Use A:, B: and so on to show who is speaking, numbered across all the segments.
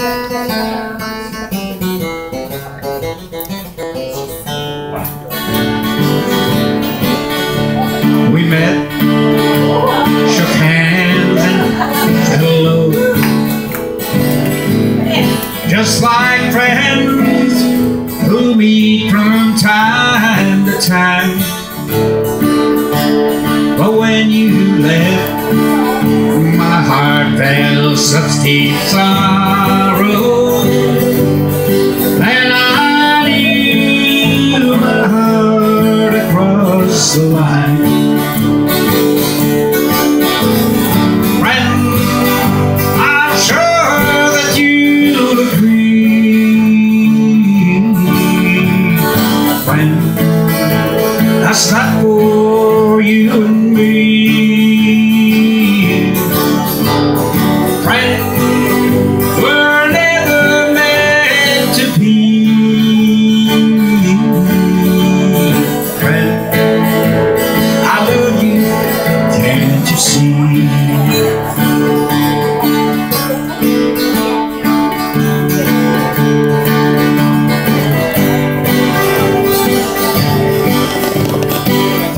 A: We met, shook hands, and said hello. Just like friends who meet from time to time. But when you left, my heart felt such deep sorrow. The line. Friend, I'm sure that you'll agree. Friend, that's not for you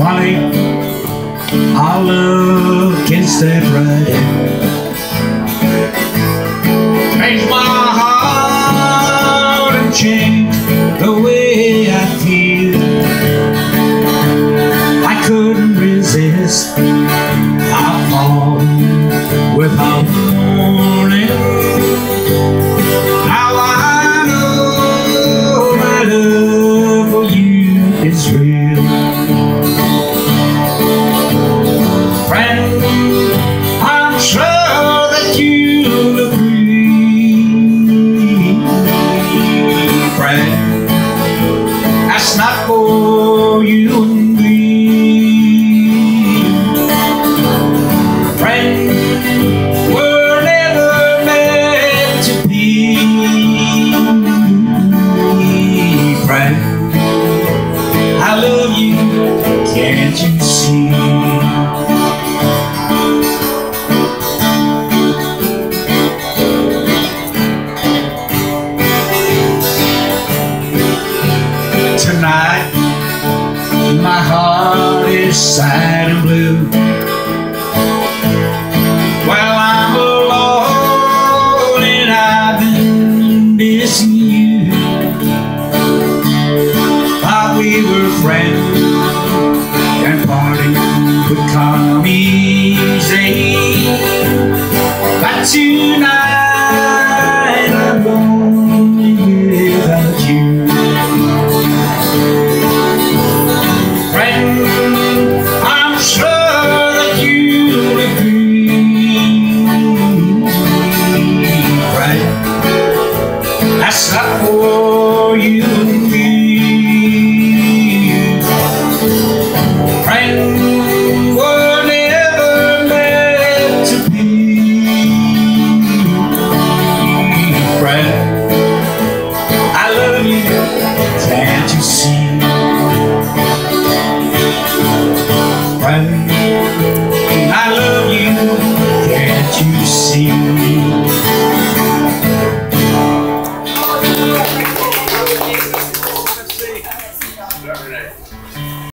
A: Funny, love can step right I'm sure that you'll agree. Friend, that's not for you and me. Friend, we're never meant to be. Friend, I love you, can't you Tonight, my heart is sad and blue. Well, I'm alone and I've been missing you. Thought we were friends and parting would come easy. But tonight That's not for you